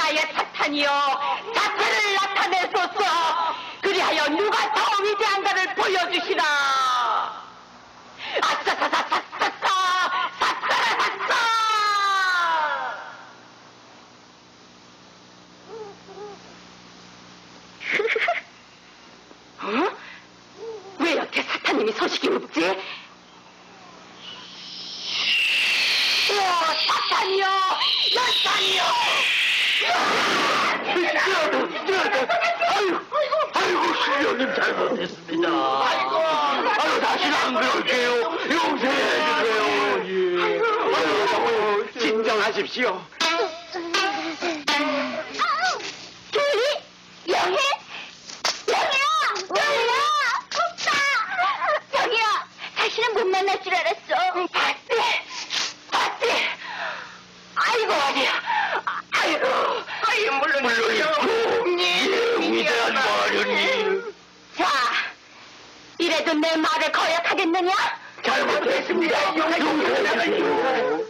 사탄이여 자체를 나타내소서 그리하여 누가 더 위대한가를 보여주시라 아싸사사사사사 사사라사사 어? 왜 이렇게 사탄님이 소식이 없지? 오, 사탄이여! 사탄이여! 아이고, 신령님 잘못했습니다. 다시는 안. 예. 아이고, 진정하십시오. 영희야 오빠 영희야 다시는 못 만날 줄 알았어 이래도 내 말을 거역하겠느냐 잘못했습니다. 용서해 주세요.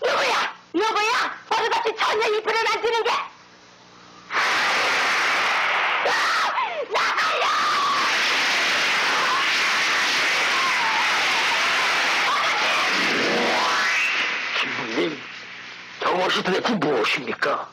누구야 누구야 버릇없이 천년 이 불을 만드는 게 아! 나가요 신부님, 저것이 도대체 무엇입니까?